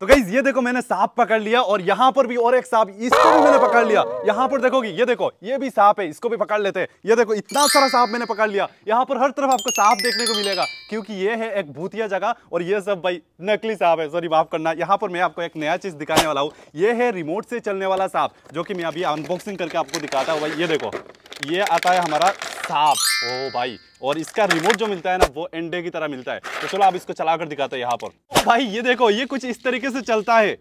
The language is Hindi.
तो गाइज़ ये देखो मैंने सांप पकड़ लिया और यहाँ पर भी और एक सांप, इसको भी मैंने पकड़ लिया। यहाँ पर देखोगी ये देखो, ये भी सांप है, इसको भी पकड़ लेते हैं। ये देखो, इतना सारा सांप मैंने पकड़ लिया। यहाँ पर हर तरफ़ आपको सांप देखने को मिलेगा, क्योंकि ये है एक भूतिया जगह और ये सब भाई नकली सांप है। सॉरी माफ़ करना। यहाँ पर मैं आपको एक नया चीज़ दिखाने वाला हूँ। ये है रिमोट से चलने वाला सांप, जो कि मैं अभी अनबॉक्सिंग करके आपको दिखाता हूँ भाई। ये देखो, ये आता है हमारा सांप ओ भाई, और इसका रिमोट जो मिलता है ना, वो एंडे की तरह मिलता है। तो चलो आप इसको चलाकर दिखाते हैं यहाँ पर। ओ भाई, ये देखो, ये कुछ इस तरीके से चलता है।